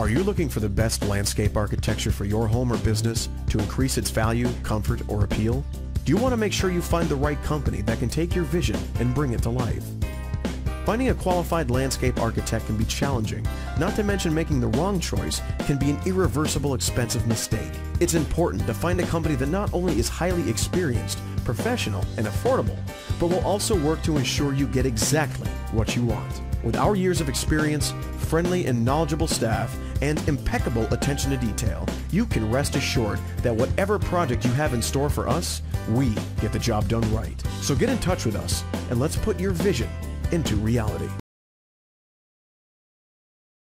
Are you looking for the best landscape architecture for your home or business to increase its value, comfort, or appeal? Do you want to make sure you find the right company that can take your vision and bring it to life? Finding a qualified landscape architect can be challenging, not to mention making the wrong choice can be an irreversible expensive mistake. It's important to find a company that not only is highly experienced, professional, and affordable, but will also work to ensure you get exactly what you want. With our years of experience, friendly and knowledgeable staff, and impeccable attention to detail, you can rest assured that whatever project you have in store for us, we get the job done right. So get in touch with us and let's put your vision into reality.